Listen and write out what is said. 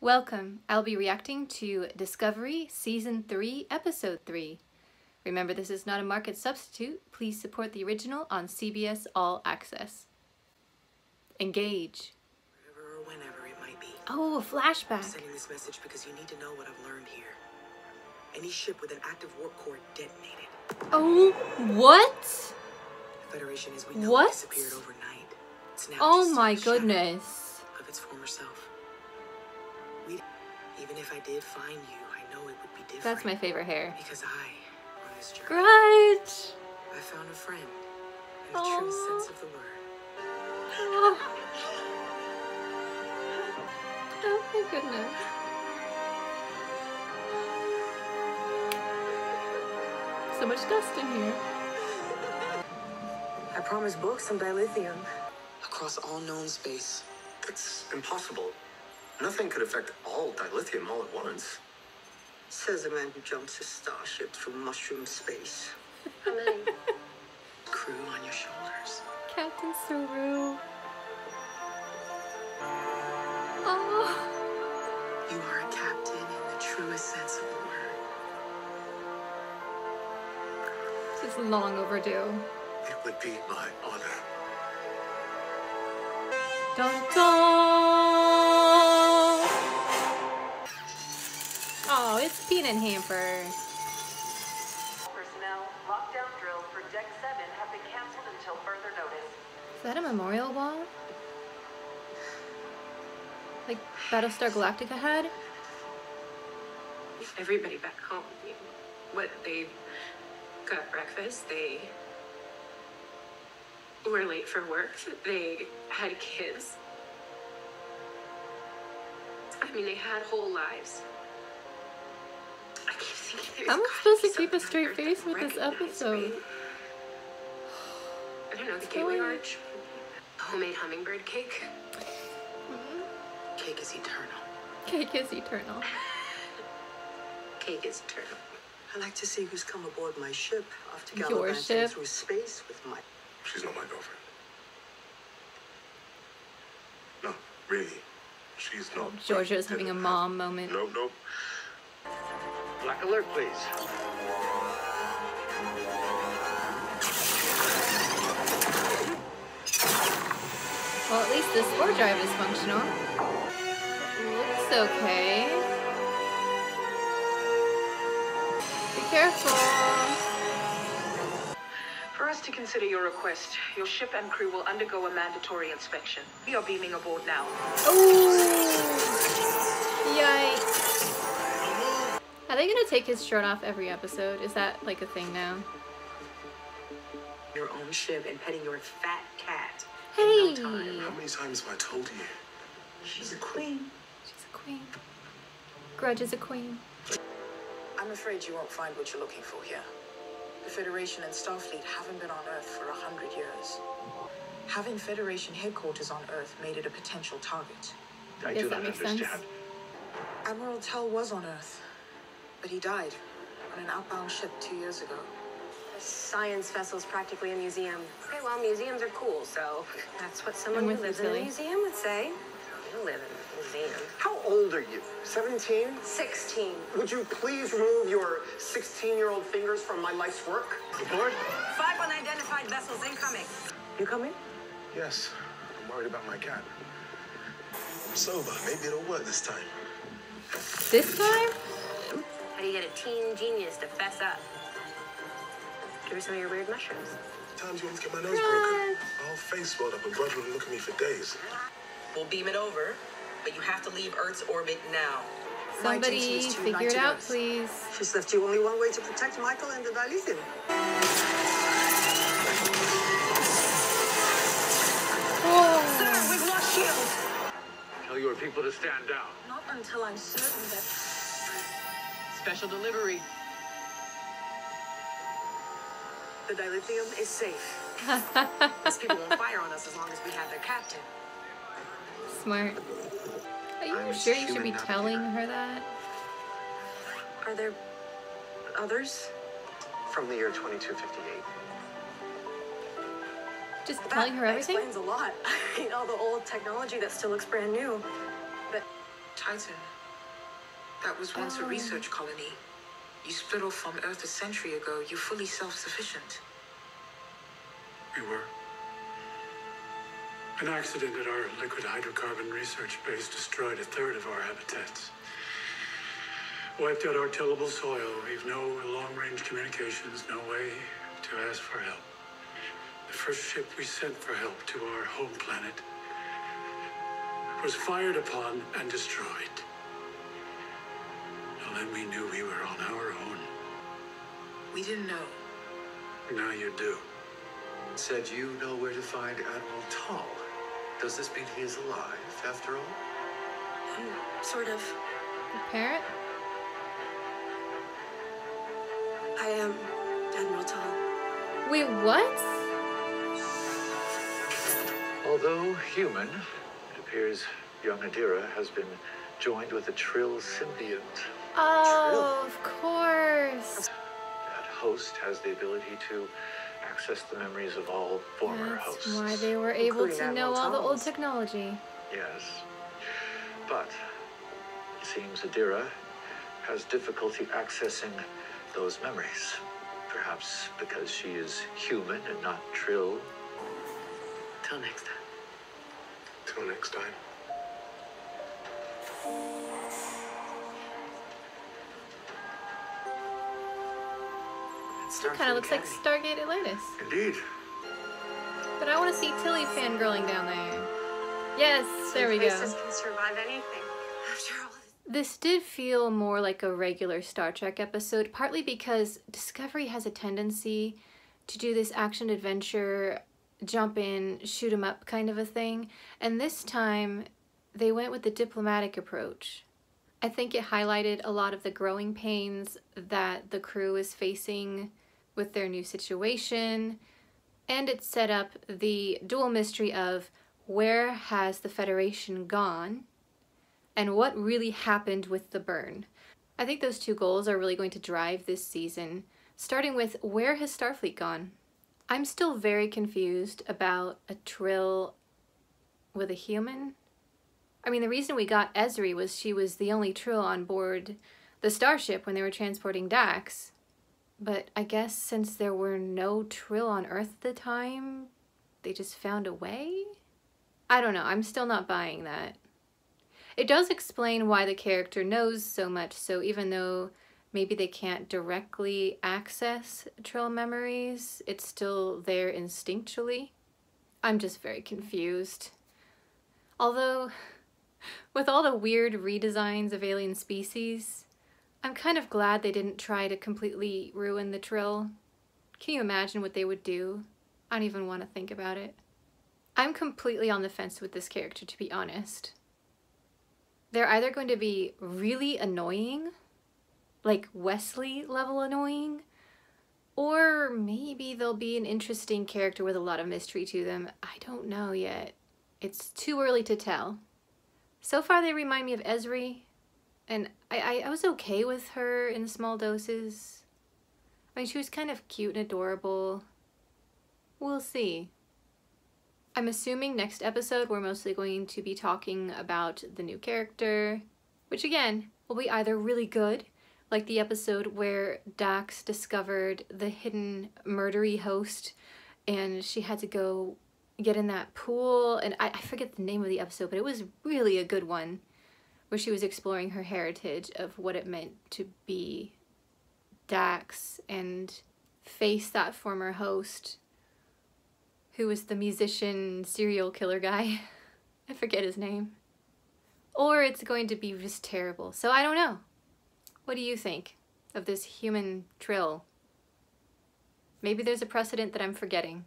Welcome. I'll be reacting to Discovery Season 3, Episode 3. Remember, this is not a market substitute. Please support the original on CBS All Access. Engage. Wherever or whenever it might be. Oh, a I'm flashback. sending this message because you need to know what I've learned here. Any ship with an active warp core detonated. Oh, what? The Federation as we know What? disappeared overnight. It's now Oh my goodness. Of its former self. Even if I did find you, I know it would be different. That's my favorite hair. Because I, on this journey, Grudge. I found a friend. In the Aw. truest sense of the word. Oh. Oh my goodness. So much dust in here. I promised books and dilithium. Across all known space. It's impossible. Nothing could affect all dilithium all at once. Says a man who jumps his starship through mushroom space. How many? Crew on your shoulders. Captain Saru. Oh. You are a captain in the truest sense of the word. This is long overdue. It would be my honor. Dun dun! It's Peanut Hamper. Personnel, lockdown drills for Deck 7 have been canceled until further notice. Is that a memorial wall? Like Battlestar Galactica had? everybody back home. What they got breakfast, they were late for work, they had kids. I mean, they had whole lives. I keep thinking there's How am I supposed to keep a straight face with this episode? me. I don't know, the gateway arch, homemade hummingbird cake. Mm-hmm. Cake is eternal. Cake is eternal. Cake is eternal. I like to see who's come aboard my ship after Your gallivanting ship? through space with my. She's not my girlfriend. No, really. She's not. Georgiou's having a mom moment. No, no. Black alert, please. Well, at least this spore drive is functional. Looks okay. Be careful. For us to consider your request, your ship and crew will undergo a mandatory inspection. We are beaming aboard now. Oh! Yikes. Are they gonna take his shirt off every episode? Is that like a thing now? Your own ship and petting your fat cat. Hey! In no time. How many times have I told you? She's a queen. She's a queen. Grudge is a queen. I'm afraid you won't find what you're looking for here. The Federation and Starfleet haven't been on Earth for a hundred years. Having Federation headquarters on Earth made it a potential target. I Yes, do that not makes sense. understand. Admiral Tal was on Earth, but he died on an outbound ship two years ago. A science vessel's practically a museum. Okay, well, museums are cool, so that's what someone who with you, lives in a museum would say. You live in a museum. How old are you? 17? 16. Would you please remove your 16 year old fingers from my life's work? Report? Five unidentified vessels incoming. You coming? Yes. I'm worried about my cat. I'm sober. Maybe it'll work this time. This time? How do you get a teen genius to fess up? Give her some of your weird mushrooms. Times you want to get my nose broken. My whole face swelled up and Grudge wouldn't look at me for days. We'll beam it over, but you have to leave Earth's orbit now. Somebody intention to figure it out, Earth. please. She's left you only one way to protect Michael and the dilithium. Oh, We've lost shield. Tell your people to stand down. Not until I'm certain that Special delivery. the dilithium is safe. These people won't fire on us as long as we have their captain. smart. Are you I'm sure you should be navigator. telling her that? Are there others? From the year 2258. Just That- telling her that everything? explains a lot. I mean, all the old technology that still looks brand new. But Titan. That was once a oh. research colony. You split off from Earth a century ago. You're fully self-sufficient. We were. An accident at our liquid hydrocarbon research base destroyed a third of our habitats. Wiped out our tillable soil. We've no long-range communications, no way to ask for help. The first ship we sent for help to our home planet was fired upon and destroyed. And then we knew we were on our own. We didn't know. Now you do. Said you know where to find Admiral Tal. Does this mean he is alive, after all? Um, sort of. The parent? I am Admiral Tal. Wait, what? Although human, it appears young Adira has been joined with a Trill symbiont. Oh, of course. That host has the ability to access the memories of all former That's hosts. why they were able to know all the old technology. Yes. But it seems Adira has difficulty accessing those memories. Perhaps because she is human and not Trill. Till next time. Till next time. It kind of looks like Stargate Atlantis. Indeed. But I want to see Tilly fangirling down there. Yes, there we go. Can survive anything. After all this. This did feel more like a regular Star Trek episode, partly because Discovery has a tendency to do this action adventure, jump in, shoot 'em up kind of a thing. And this time, they went with the diplomatic approach. I think it highlighted a lot of the growing pains that the crew is facing with their new situation, and it set up the dual mystery of where has the Federation gone? and what really happened with the burn. I think those two goals are really going to drive this season, starting with where has Starfleet gone? I'm still very confused about a Trill with a human. I mean, the reason we got Ezri was she was the only Trill on board the starship when they were transporting Dax. But I guess since there were no Trill on Earth at the time, they just found a way? I don't know, I'm still not buying that. It does explain why the character knows so much, so even though maybe they can't directly access Trill memories, it's still there instinctually. I'm just very confused. Although, with all the weird redesigns of alien species, I'm kind of glad they didn't try to completely ruin the Trill. Can you imagine what they would do? I don't even want to think about it. I'm completely on the fence with this character, to be honest they're either going to be really annoying, like Wesley level annoying, or maybe they'll be an interesting character with a lot of mystery to them. I don't know yet. It's too early to tell. So far, they remind me of Ezri, and I, I, I was okay with her in small doses. I mean, she was kind of cute and adorable. We'll see. I'm assuming next episode we're mostly going to be talking about the new character, which again will be either really good, like the episode where Dax discovered the hidden murdery host and she had to go get in that pool. And I, I forget the name of the episode, but it was really a good one where she was exploring her heritage of what it meant to be Dax and face that former host who was the musician serial killer guy. I forget his name. Or it's going to be just terrible. So I don't know. What do you think of this human trill? Maybe there's a precedent that I'm forgetting.